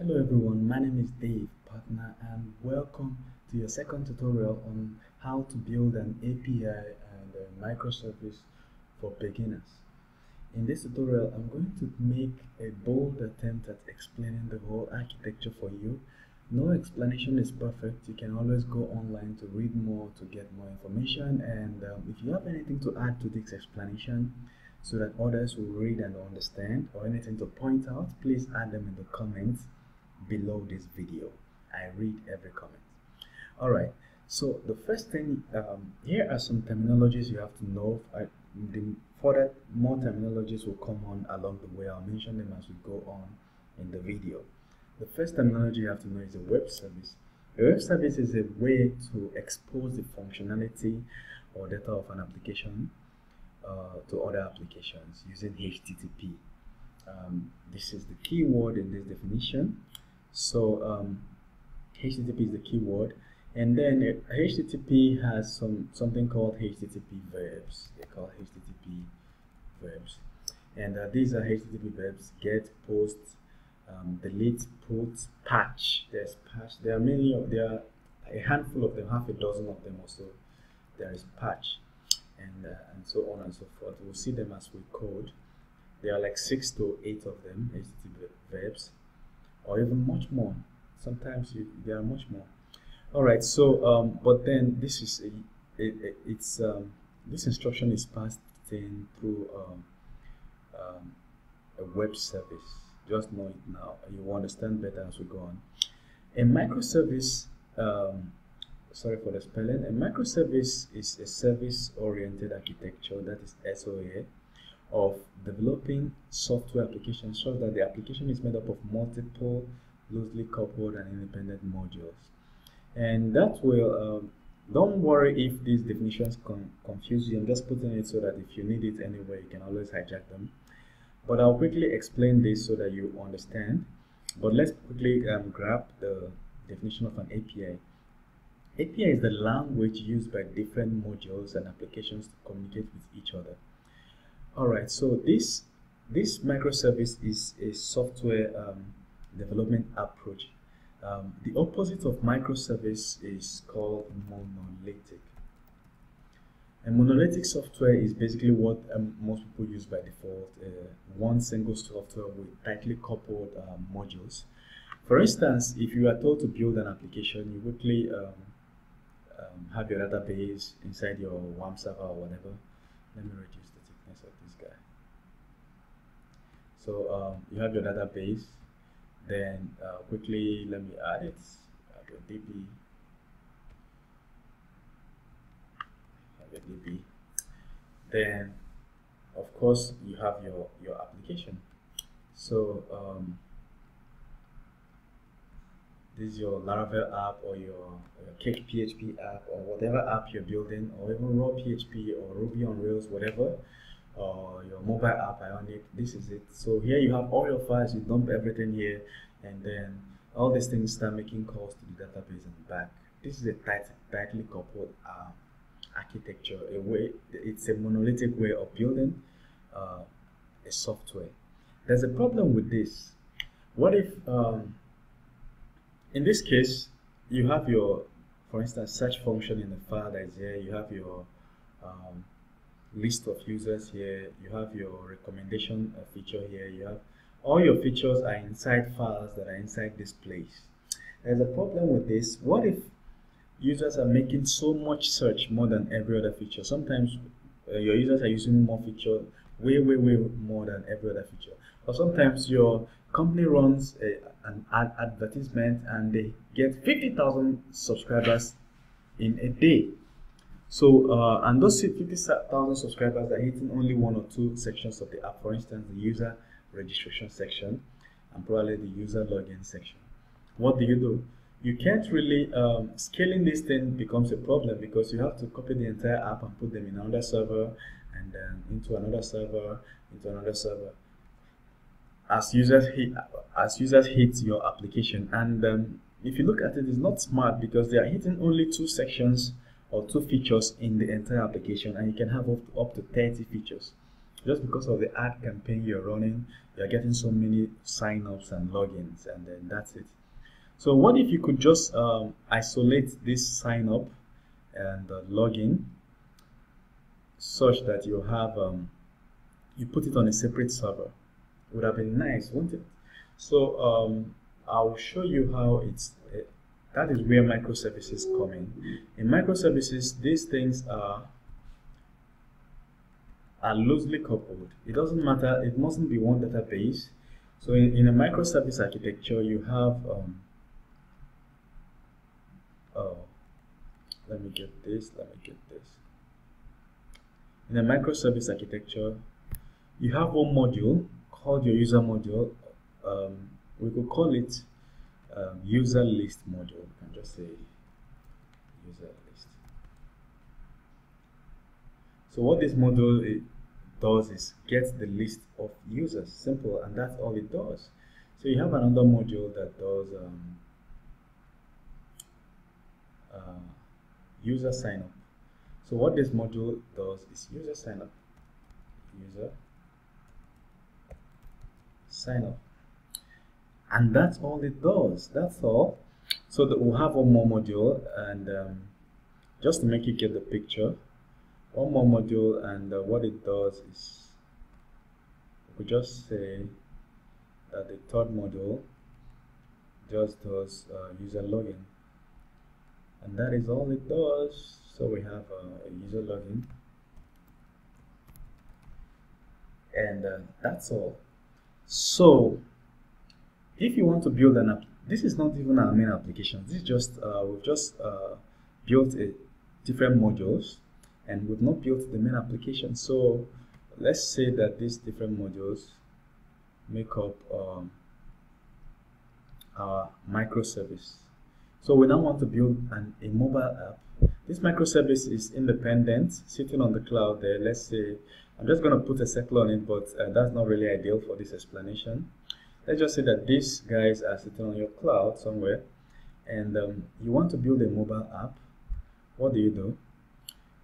Hello everyone, my name is Dave, partner, and welcome to your second tutorial on how to build an API and a microservice for beginners. In this tutorial, I'm going to make a bold attempt at explaining the whole architecture for you. No explanation is perfect. You can always go online to read more to get more information. And um, if you have anything to add to this explanation, so that others will read and understand or anything to point out, please add them in the comments below this video. I read every comment. All right. So the first thing, um, here are some terminologies you have to know. I, the further more terminologies will come on along the way. I'll mention them as we go on in the video. The first terminology you have to know is a web service. A web service is a way to expose the functionality or data of an application uh, to other applications using HTTP. Um, this is the key word in this definition. So um, HTTP is the keyword, and then HTTP has some something called HTTP verbs. They call HTTP verbs, and uh, these are HTTP verbs: get, post, um, delete, put, patch. There's patch. There are many of there are a handful of them, half a dozen of them also. There is patch, and uh, and so on and so forth. We'll see them as we code. There are like six to eight of them HTTP verbs or even much more. Sometimes you, there are much more. All right. So, um, but then this is a, it, it's um, this instruction is passed in through um, um, a web service. Just know it now. You will understand better as we go on. A microservice. Um, sorry for the spelling. A microservice is a service-oriented architecture that is SOA of developing software applications shows that the application is made up of multiple loosely coupled and independent modules. And that will, um, don't worry if these definitions con confuse you. I'm just putting it so that if you need it anyway, you can always hijack them. But I'll quickly explain this so that you understand. But let's quickly um, grab the definition of an API. API is the language used by different modules and applications to communicate with each other. All right, so this this microservice is a software um, development approach. Um, the opposite of microservice is called monolithic. And monolithic software is basically what um, most people use by default, uh, one single software with tightly coupled um, modules. For instance, if you are told to build an application, you quickly um, um, have your database inside your WAMP server or whatever. Let me reduce of this guy. So um, you have your database. Then uh, quickly let me add it. Add your DB. Add your DB. Then of course you have your your application. So um, this is your Laravel app or your, your Cake PHP app or whatever app you're building or even raw PHP or Ruby on Rails, whatever or your mobile app Ionic. This is it. So here you have all your files. You dump everything here, and then all these things start making calls to the database and back. This is a tight, tightly coupled uh, architecture. A way, it's a monolithic way of building uh, a software. There's a problem with this. What if, um, in this case, you have your, for instance, search function in the file that is here. You have your um, list of users here. You have your recommendation uh, feature here. You have all your features are inside files that are inside this place. There's a problem with this. What if users are making so much search more than every other feature? Sometimes uh, your users are using more feature way way way more than every other feature. Or sometimes your company runs a, an ad advertisement and they get 50,000 subscribers in a day so, uh, and those 50,000 subscribers are hitting only one or two sections of the app. For instance, the user registration section and probably the user login section. What do you do? You can't really, um, scaling this thing becomes a problem because you have to copy the entire app and put them in another server and then into another server, into another server. As users hit, as users hit your application, and um, if you look at it, it's not smart because they are hitting only two sections or two features in the entire application and you can have up to, up to 30 features. Just because of the ad campaign you're running you're getting so many sign-ups and logins and then that's it. So what if you could just um, isolate this sign up and uh, login such that you have um, you put it on a separate server? Would have been nice wouldn't it? So um, I'll show you how it's that is where microservices come in in microservices these things are are loosely coupled. It doesn't matter, it mustn't be one database. So in, in a microservice architecture, you have, um, oh, let me get this, let me get this. In a microservice architecture, you have one module called your user module. Um, we could call it um, user list module. You can just say user list. So what this module does is get the list of users, simple, and that's all it does. So you have another module that does um, uh, user sign up. So what this module does is user sign up, user sign up, and that's all it does. That's all. So that we'll have one more module, and um, just to make you get the picture, one more module and uh, what it does is we just say that the third module just does uh, user login and that is all it does so we have uh, a user login and uh, that's all so if you want to build an app this is not even our main application this is just uh, we've just uh, built a different modules and we've not built the main application. So let's say that these different modules make up um, our microservice. So we now want to build an, a mobile app. This microservice is independent, sitting on the cloud there. Let's say, I'm just going to put a circle on it, but uh, that's not really ideal for this explanation. Let's just say that these guys are sitting on your cloud somewhere, and um, you want to build a mobile app. What do you do?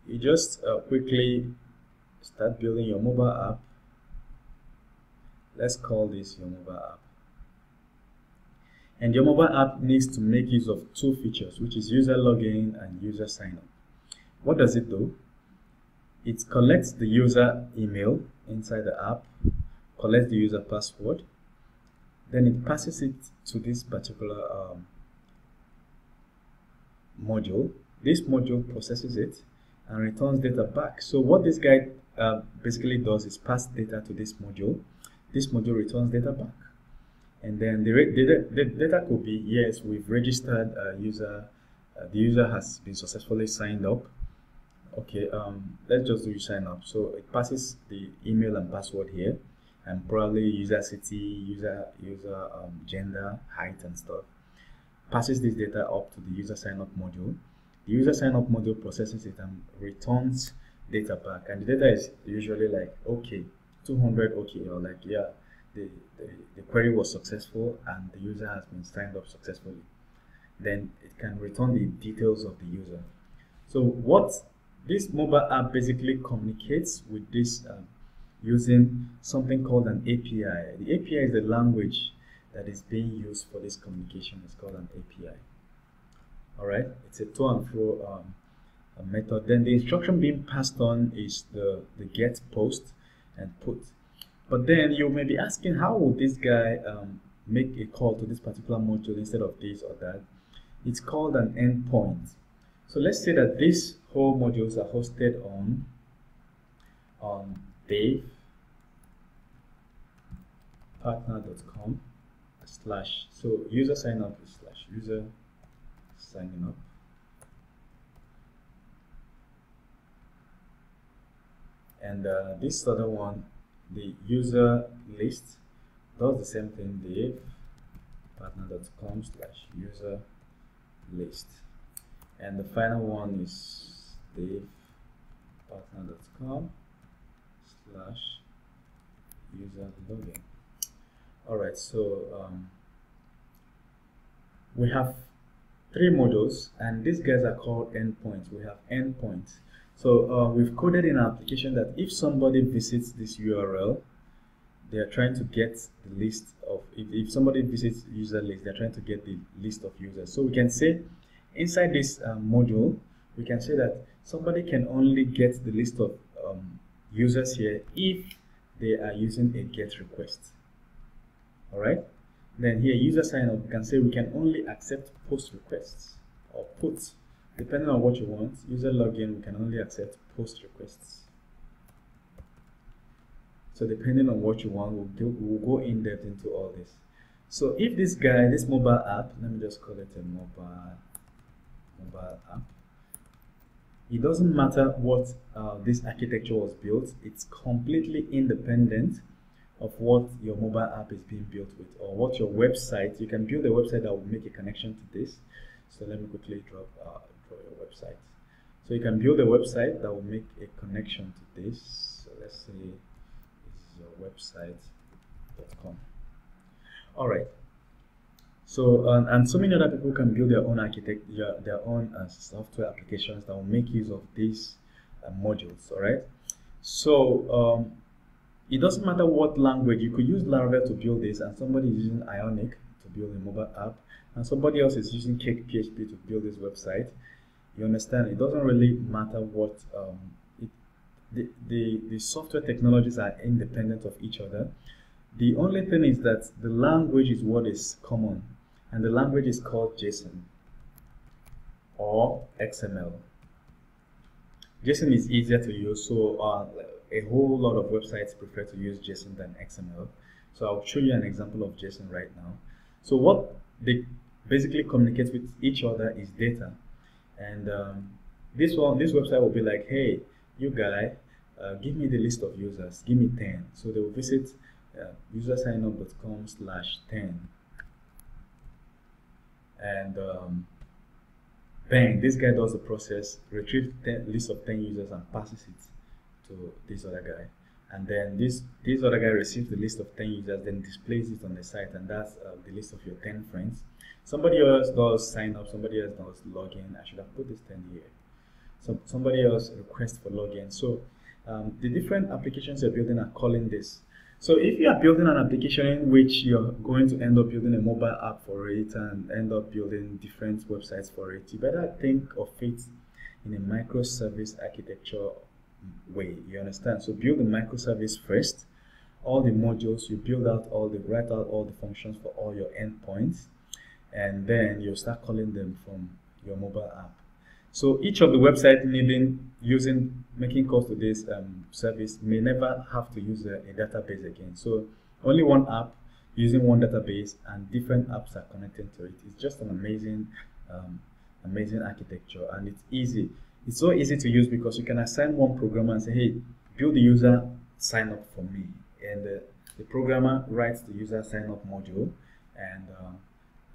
you just uh, quickly start building your mobile app let's call this your mobile app and your mobile app needs to make use of two features which is user login and user sign up what does it do it collects the user email inside the app collects the user password then it passes it to this particular um, module this module processes it and returns data back. So what this guy uh, basically does is pass data to this module. This module returns data back. And then the, data, the data could be, yes, we've registered a user, uh, the user has been successfully signed up. Okay, um, let's just do sign up. So it passes the email and password here and probably user city, user, user um, gender, height and stuff. Passes this data up to the user sign up module the user sign up module processes it and returns data back. And the data is usually like, okay, 200, okay, or like, yeah, the, the, the query was successful and the user has been signed up successfully. Then it can return the details of the user. So what this mobile app basically communicates with this um, using something called an API. The API is the language that is being used for this communication. It's called an API all right? It's a to and fro um, method. Then the instruction being passed on is the the get post and put. But then you may be asking how would this guy um, make a call to this particular module instead of this or that? It's called an endpoint. So let's say that these whole modules are hosted on on dave partner.com slash so user sign up slash user signing up. And uh, this other one, the user list, does the same thing, the partner.com slash user list. And the final one is the partner.com slash user login. All right, so um, we have three modules and these guys are called endpoints we have endpoints So uh, we've coded in our application that if somebody visits this URL, they are trying to get the list of, if, if somebody visits user list, they're trying to get the list of users. So we can say inside this uh, module, we can say that somebody can only get the list of um, users here if they are using a get request. All right. Then here, user sign up, we can say we can only accept post requests or puts, depending on what you want. User login, we can only accept post requests. So depending on what you want, we'll, do, we'll go in depth into all this. So if this guy, this mobile app, let me just call it a mobile mobile app. It doesn't matter what uh, this architecture was built, it's completely independent of what your mobile app is being built with or what your website, you can build a website that will make a connection to this. So let me quickly drop, uh, draw your website. So you can build a website that will make a connection to this. So let's say this is your website.com. All right. So, um, and so many other people can build their own architecture, their own uh, software applications that will make use of these uh, modules, all right? So, um, it doesn't matter what language, you could use Laravel to build this, and somebody is using Ionic to build a mobile app, and somebody else is using Cake PHP to build this website. You understand? It doesn't really matter what, um, it, the, the, the software technologies are independent of each other. The only thing is that the language is what is common and the language is called JSON or XML. JSON is easier to use, so uh, a whole lot of websites prefer to use JSON than XML. So I'll show you an example of JSON right now. So what they basically communicate with each other is data, and um, this one, this website will be like, hey, you guy, uh, give me the list of users, give me 10. So they will visit uh, usersignup.com slash 10 and um, bang, this guy does the process, retrieves the list of 10 users and passes it to this other guy. And then this this other guy receives the list of 10 users, then displays it on the site, and that's uh, the list of your 10 friends. Somebody else does sign up, somebody else does login. I should have put this 10 here. So somebody else requests for login. So um, the different applications you're building are calling this. So if you are building an application in which you're going to end up building a mobile app for it and end up building different websites for it, you better think of it in a microservice architecture way. You understand? So build the microservice first, all the modules, you build out all the write out all the functions for all your endpoints, and then you start calling them from your mobile app. So each of the website needing using making calls to this um, service may never have to use a, a, database again. So only one app using one database and different apps are connected to it. It's just an amazing, um, amazing architecture and it's easy. It's so easy to use because you can assign one programmer and say, hey, build the user sign up for me. And uh, the programmer writes the user sign up module and uh,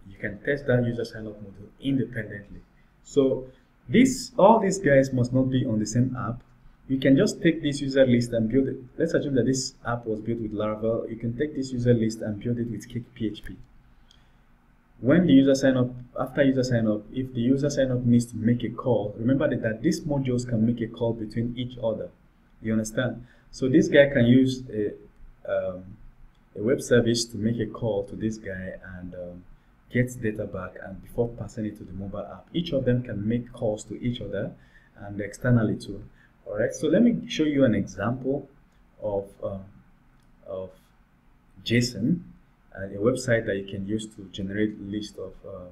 you can test that user sign up module independently. So this, all these guys must not be on the same app. You can just take this user list and build it. Let's assume that this app was built with Laravel. You can take this user list and build it with Cake PHP. When the user sign up, after user sign up, if the user sign up needs to make a call, remember that, these modules can make a call between each other. You understand? So this guy can use a, um, a web service to make a call to this guy and um, gets data back and before passing it to the mobile app. Each of them can make calls to each other and externally too. All right, so let me show you an example of, um, of JSON, a website that you can use to generate list of uh,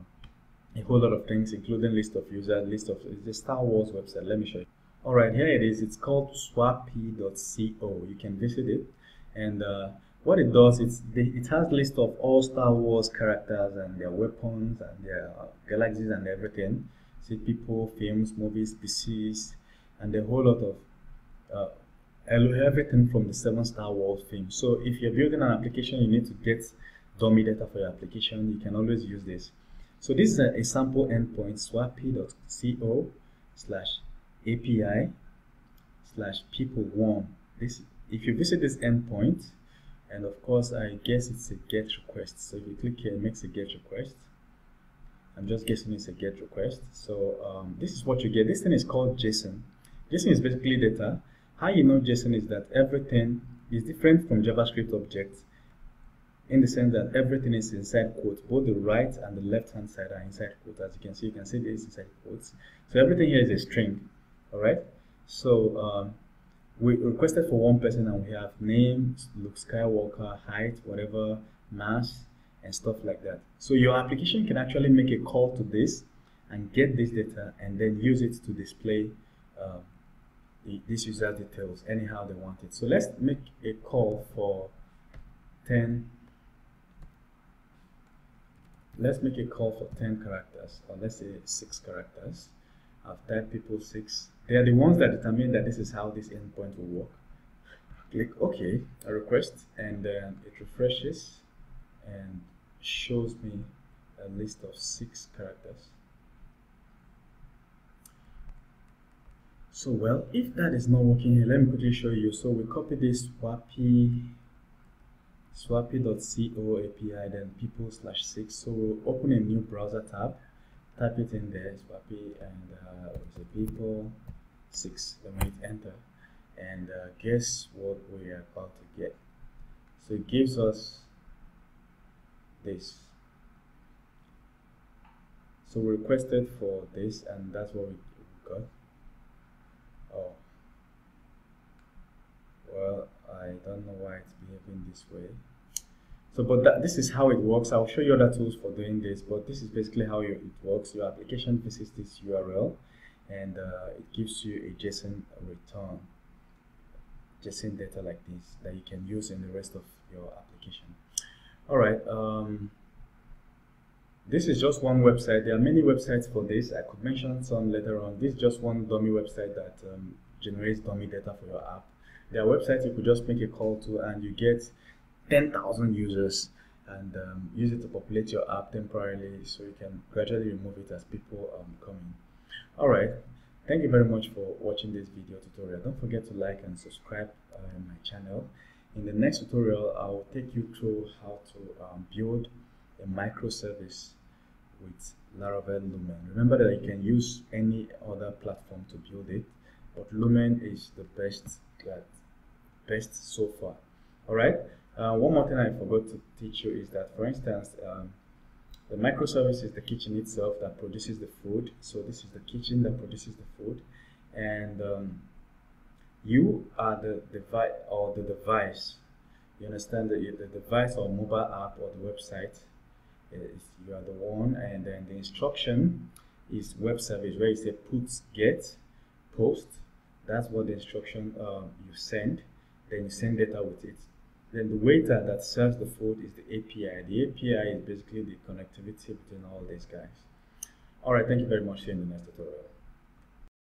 a whole lot of things, including list of users, list of it's a Star Wars website. Let me show you. All right, here it is. It's called swapi.co. You can visit it and uh, what it does is it has list of all Star Wars characters and their weapons and their galaxies and everything. See people, films, movies, species, and a whole lot of uh, everything from the seven Star Wars theme. So if you're building an application, you need to get dummy data for your application. You can always use this. So this is a, a sample endpoint swapi.co slash API slash people one. This if you visit this endpoint, and of course I guess it's a get request so if you click here it makes a get request I'm just guessing it's a get request so um, this is what you get this thing is called JSON JSON is basically data. How you know JSON is that everything is different from JavaScript objects in the sense that everything is inside quotes. Both the right and the left hand side are inside quotes. As you can see, you can see this inside quotes. So everything here is a string. Alright? So um, we requested for one person and we have name, Luke Skywalker, height, whatever, mass, and stuff like that. So your application can actually make a call to this and get this data and then use it to display uh, this user details anyhow they want it. So let's make a call for 10 let's make a call for 10 characters or let's say 6 characters. I've typed people 6 they are the ones that determine that this is how this endpoint will work. Click OK a request and then it refreshes and shows me a list of 6 characters so well if that is not working here let me quickly show you. So we copy this SWAPI swapi.co API then people slash 6 so we'll open a new browser tab type it in there SWAPI and uh, the people 6 then we hit enter. And uh, guess what we are about to get? So it gives us this. So we requested for this and that's what we got oh well I don't know why it's behaving this way so, but that, this is how it works. I'll show you other tools for doing this, but this is basically how it works. Your application visits this URL and uh, it gives you a JSON return, JSON data like this that you can use in the rest of your application. All right. Um, this is just one website. There are many websites for this. I could mention some later on. This is just one dummy website that um, generates dummy data for your app. There website you could just make a call to and you get 10,000 users and um, use it to populate your app temporarily so you can gradually remove it as people um, come in. Alright, thank you very much for watching this video tutorial. Don't forget to like and subscribe uh, my channel. In the next tutorial, I will take you through how to um, build a microservice with Laravel Lumen. Remember that you can use any other platform to build it, but Lumen is the best, best so far. All right. Uh, one more thing I forgot to teach you is that, for instance, um, the microservice is the kitchen itself that produces the food. So this is the kitchen that produces the food, and um, you are the device or the device. You understand that the device or mobile app or the website is you are the one, and then the instruction is web service where you say put get post. That's what the instruction um, you send. Then you send data with it. Then the waiter that serves the food is the API. The API is basically the connectivity between all these guys. All right, thank you very much. See you in the next tutorial.